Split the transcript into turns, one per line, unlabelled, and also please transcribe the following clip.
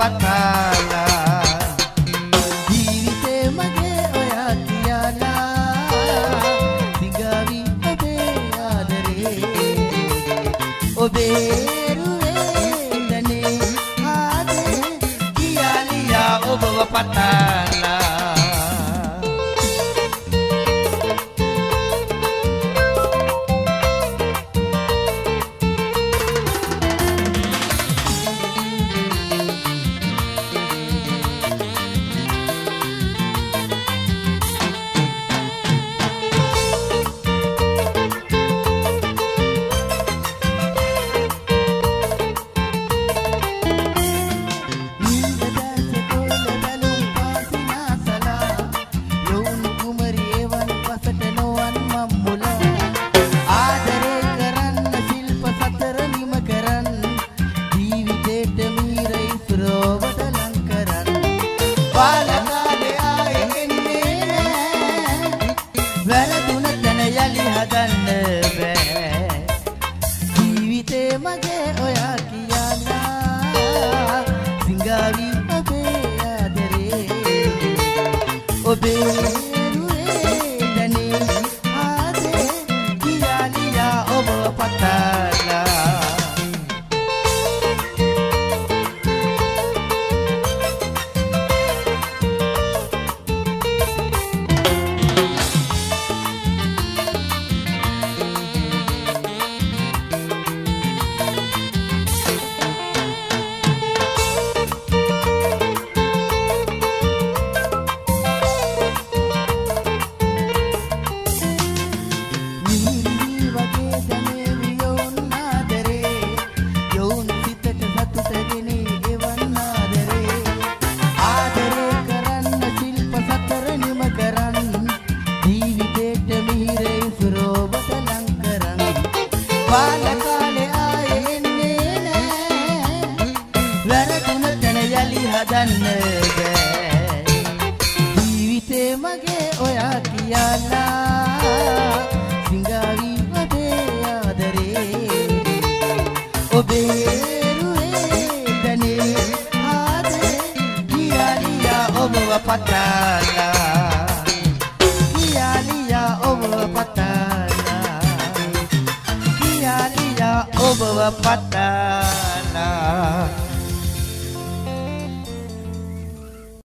පත්කාලා ජීවිතේ මගේ ඔයා කියලා. සිගාවි ඔබේ ආදරේ. ඔබේ රුවේ දනේ ආදේ කියාලියා ඔබව පතාලා ඔබේ හදන්න බෑ ජීවිතේ මගේ ඔයා කියලා. සිංගාවි ඔබේ ආදරේ. ඔබේ රුවේ දැනේ ආදරේ. කියාලියා ඔබව පතාලා. කියාලියා ඔබව පතාලා. කියාලියා ඔබව පතාලා